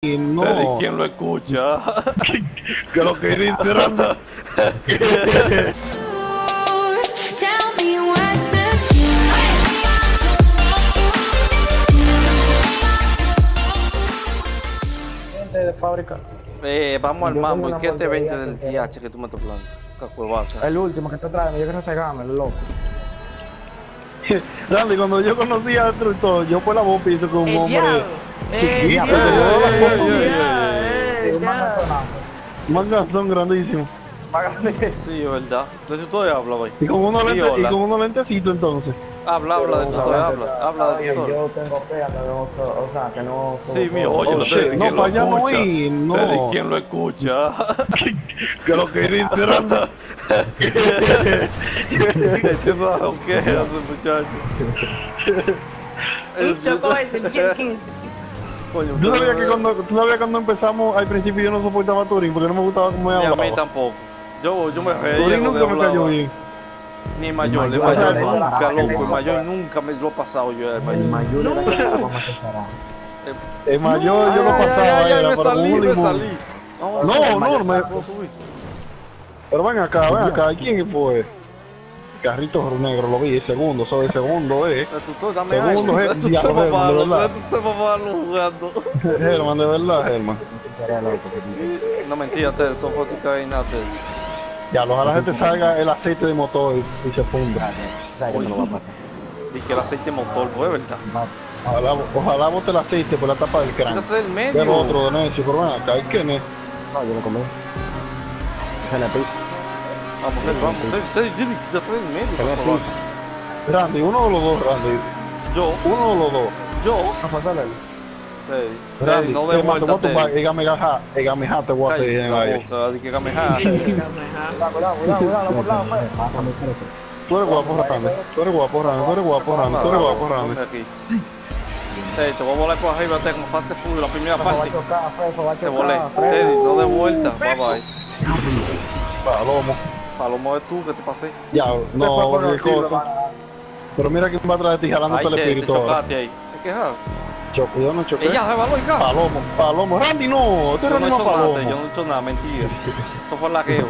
No. Pero ¿y quién lo escucha? que lo que dice Randy. Tell me what to do. Gente de fábrica. Eh, vamos al mambo. ¿Y qué te porquería 20 del. TH que tú me estás hablando? El último que está atrás, yo que no se game, el loco. Randy, cuando yo conocí a Truto, yo fue la voz piso con un hombre. diablo. El Ya, el yo- diablo, Sí, el que es verdad. De eso todavía habla, güey. Y con unos Sí, lentes, y con unos lentecitos entonces. Habla, habla de Pero, tu o sea, habla. Habla está de tu Yo tengo fe, que no, o sea, que no. Sí, mijo, oye, no para allá lo no ir, no. Pero ¿y quién lo escucha? Que lo que dice Randy. ¿Qué sabe qué hace, muchacho? Un chocó ese, el Jet 15. Coño, sabías usted- que cuando, tú sabías cuando empezamos, al principio yo no soportaba a Turín porque no me gustaba cómo Ni a mí tampoco. Yo, yo me reía Turín cuando nunca me cayó bien. Ni mayor, el Mayor, mayor nunca, loco. me El mayor nunca me lo he pasado yo. El El mayor. mayor era que estaba más que será. El mayor yo lo pasaba, ay, ay, era me salí, me limón. salí. No, no, mayor, me-. Pero ven acá, ven acá, ¿quién fue? Carrito negro, lo vi, el segundo, soy el segundo, eh. Segundo, algo. eh, Tu ya lo tutor, vemos, papá, de verdad. jugando. Germán, de verdad, Germán. Que No mentira, Ted, son que hay nada. Ya, ojalá se te salga el aceite de motor y, y se funda. Que eso no va a pasar. Y que el aceite motor, pues, ¿verdad? Ojalá, ojalá bote el aceite por la tapa del cráneo. Del medio. Del otro, de necio, pero acá, ¿y quién es? No, yo no comí. Esa es la pizza. Vamos, Ted, vamos, Ted, Ted, del medio. Por favor. Randy, uno de los dos, Randy. Yo, Uno de los dos. yo, Randy, no de vuelta, Ted. te voy a pedir en la boca. Cuidado, cuidado, cuidado, cuidado, pues. Pásame. Tú eres guapo, Randy. Tú eres guapo, Randy. Tú eres guapo, Randy. Tú eres guapo, Randy. Ponte aquí. Ted, te voy a volar por arriba, Ted, como Fast Food, la primera Eso va a parte. chocar, Fefo, va a Te volé. chocar. Ted, Fefo. no de vuelta. Bye bye. Palomo. Palomo de tú, que te pasé. Ya, no. Pero mira quién va atrás de ti jalándote Ahí el espíritu. ahí. ¿Es que yo no choqué. Ella se baló, hija. Palomo, Palomo. Randy, no. Tú Yo eres no nada, Palomo. Yo no he hecho nada, mentira. Eso fue laqueo.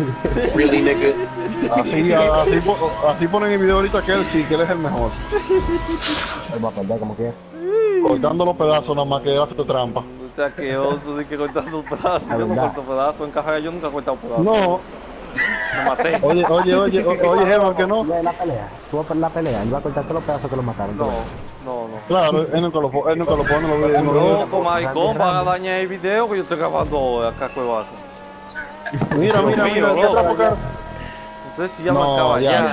Así, así, po- así ponen el video ahorita que él sí, que él es el mejor. Él va a perder como quiera. Cortando los pedazos nada más que hace trampa. Usted asqueroso, sí que cortando pedazos. Yo no corto pedazos. En caja yo nunca he cortado pedazos. No, Me maté. oye, oye, oye, oye, Germán, que no. La pelea. Tú vas a perder la pelea. Él va a cortar todos los pedazos que lo mataron. No, no, no. Claro, él nunca lo, po- él nunca lo pone los videos. Loco, maricón, van a dañar el video que yo estoy grabando acá, Cuevaca. Mira, mira, mira, mío, ¿qué atrás loco. por acá? Ustedes se llaman No, ya,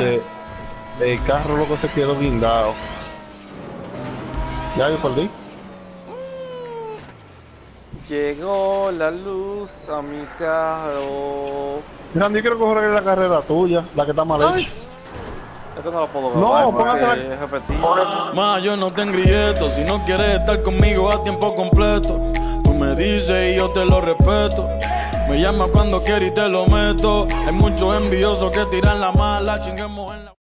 el carro loco se quedó blindado. Ya yo perdí. Llegó la luz a mi carro. Randy, quiero coger la carrera tuya, la que está mal hecha. Es que no la puedo No, grabar póngase porque la- es repetido. Ma, yo no te engrieto si no quieres estar conmigo a tiempo completo. Tú me dices y yo te lo respeto. Me llama cuando quieres y te lo meto. Hay muchos envidiosos que tiran la mala, chinguemos en la.